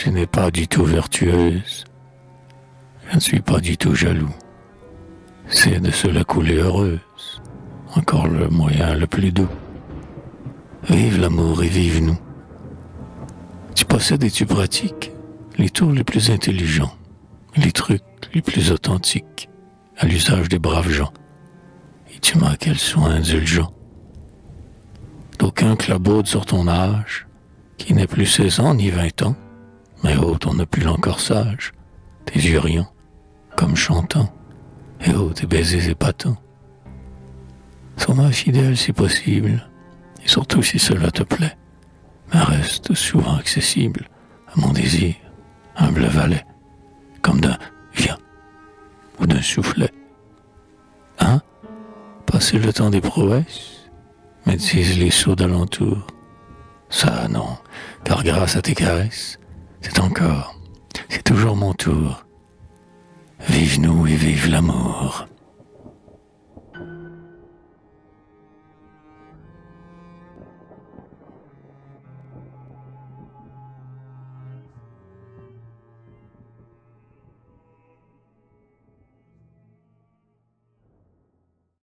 tu n'es pas du tout vertueuse. Je ne suis pas du tout jaloux. C'est de cela couler heureuse, encore le moyen le plus doux. Vive l'amour et vive nous. Tu possèdes et tu pratiques les tours les plus intelligents, les trucs les plus authentiques à l'usage des braves gens. Et tu m'as quel soin indulgent. D'aucun clabaude sur ton âge, qui n'est plus seize ans ni vingt ans, mais oh, ton plus encore sage, tes yeux comme chantant, et oh, tes baisers épatants. Sois-moi fidèle si possible, et surtout si cela te plaît, mais reste souvent accessible à mon désir, humble valet, comme d'un viens. Ou d'un soufflet. Hein? Passer le temps des prouesses, mais disent les sots d'alentour. Ça, non, car grâce à tes caresses, c'est encore, c'est toujours mon tour. Vive nous et vive l'amour.